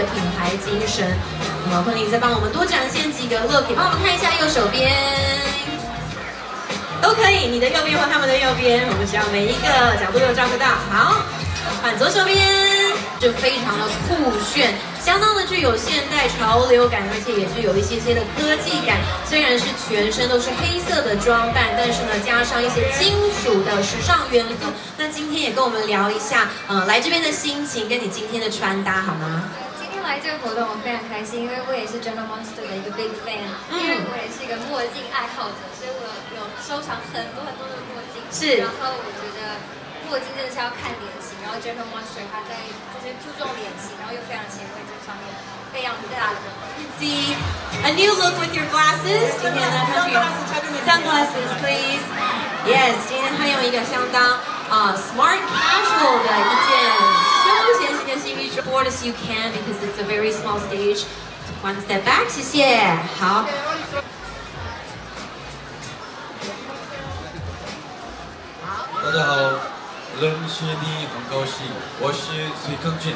的品牌精神。那么昆凌再帮我们多展现几个 look，帮我们看一下右手边，都可以，你的右边或他们的右边，我们只要每一个角度都照顾到。好，换左手边，就非常的酷炫。相当的具有现代潮流感，而且也具有一些些的科技感。虽然是全身都是黑色的装扮，但是呢，加上一些金属的时尚元素。那今天也跟我们聊一下，呃，来这边的心情，跟你今天的穿搭好吗？来这个活动我非常开心，因为我也是 General Monster 的一个 big fan，因为我也是一个墨镜爱好者，所以我有收藏很多很多的墨镜。是。然后我觉得墨镜真的是要看脸型，然后 General Monster 他在就是注重脸型，然后又非常前卫。See a new look with your glasses. 今天呢，他是用 sunglasses, please. Yes，今天他用一个相当啊 smart casual 的 as you can because it's a very small stage. One step back，谢谢。好。大家好，认识你很高兴，我是崔康俊。